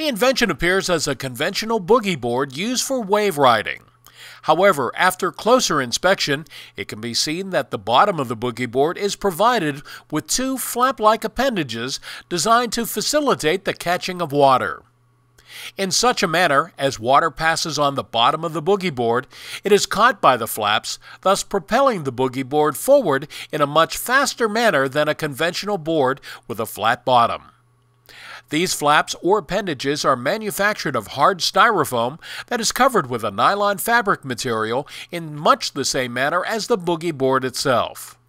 The invention appears as a conventional boogie board used for wave riding. However, after closer inspection, it can be seen that the bottom of the boogie board is provided with two flap-like appendages designed to facilitate the catching of water. In such a manner, as water passes on the bottom of the boogie board, it is caught by the flaps, thus propelling the boogie board forward in a much faster manner than a conventional board with a flat bottom. These flaps or appendages are manufactured of hard styrofoam that is covered with a nylon fabric material in much the same manner as the boogie board itself.